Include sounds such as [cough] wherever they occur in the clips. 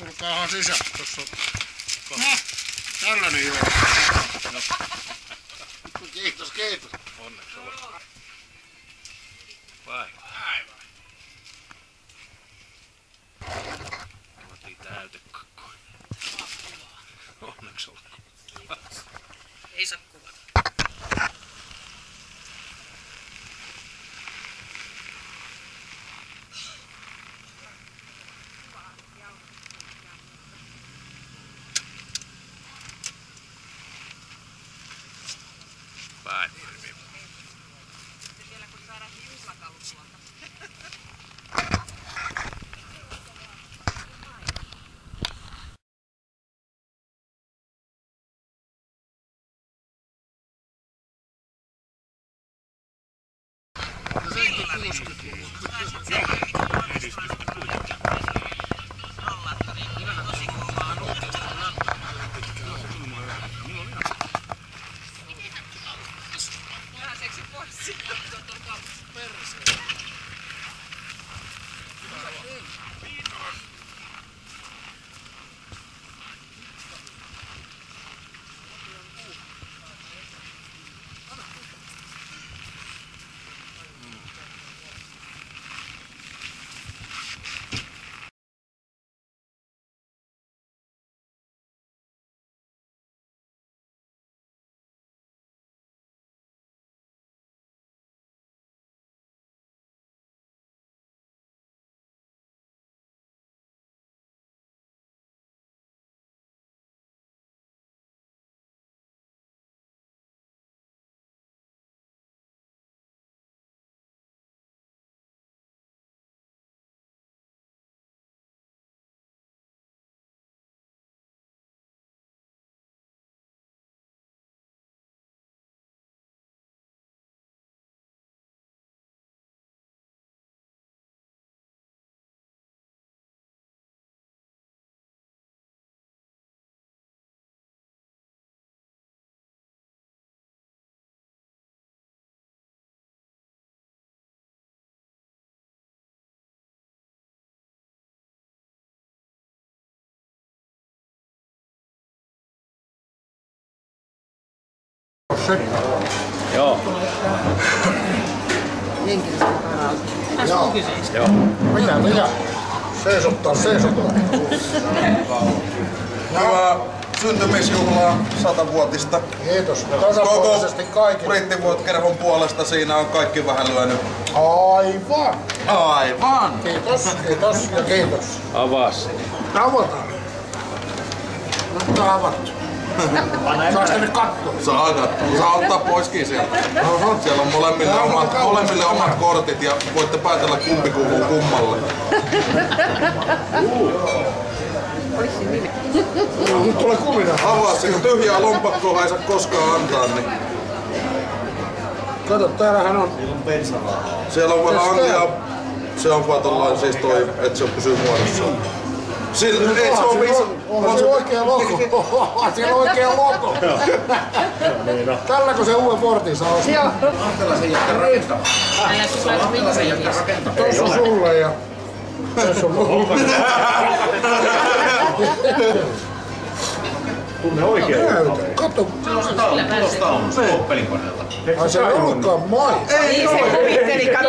Tulkaahan sisään. Tuossa on... No, tällainen joo. Se on Se. Joo. Joo. Joo. Mitä, mitä? Seisottaa, seisottaa. Hyvää syntymisjuhlaa satavuotista. Kiitos. Koko Tasapuolisesti kaikille. brittivuotkerhon puolesta siinä on kaikki vähän lyönyt. Aivan. Aivan! Kiitos, kiitos ja kiitos. Avas. Avataan. Nyt on avattu. Saas tänne katsoa. Saa katsoa. Saa ottaa poiskin sieltä. Siellä on molemmille omat, molemmille omat kortit ja voitte päätellä kumpi kuuluu kummalle. Nyt tulee kumina. Avaa se, kun tyhjää lompakkoa ei saa koskaan antaa, niin Kato, täällähän on. siellä on vähän Mitäs tää? antia. Se on vaan tollain siis toi, että se pysyy muodossaan. Sillä, ei se on Siinä viisa. on, on se oikea logo. [laughs] Siellä on oikea logo. [laughs] Tälläkö se uuden portin saa ostaa? Älä sulla ole mitään. Tuossa on sulle ja tässä on mulle. [laughs] Tunne oikein. Näytä. Kato, Kyllä pääsee. ai se ei ollutkaan mai. Niin se kuvitteli, kato.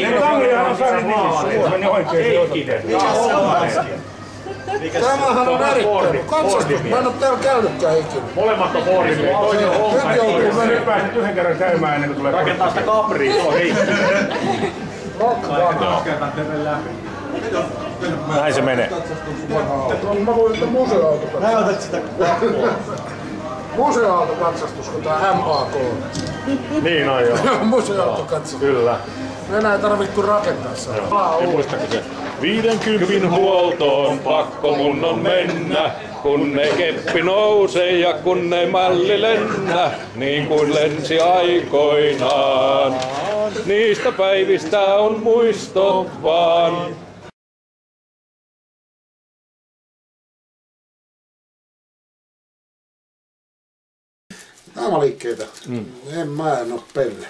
Ne Tallia on Sari nimissä. Se meni oikein. Tämähän on erittäin. Katsastus, mä en oo täällä käynytkään ikinä. Molemmat on Fordille. Toinen on Honka. Nyt joutuu Nyt menemään. pääset yhden kerran käymään ennen kuin tulee rakentaa sitä Capria. Tuo heitti. Näin se menee. Mä voin että museoautokatsastus. Näytät sitä Museoautokatsastus, kun tää MAK on. Niin on joo. [laughs] Museoautokatsastus. Kyllä. Enää ei tarvitse kuin rakentaa se. Ja muistako se? Viidenkympin huoltoon pakko mun on mennä, kun ei keppi nouse ja kun ei malli lennä, niin kuin lensi aikoinaan. Niistä päivistä on muisto vaan. Naamaliikkeitä. Mm. En mä en oo pelle.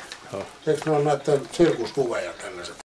Eikö ne ole näiden sirkuskuveja tällaiset?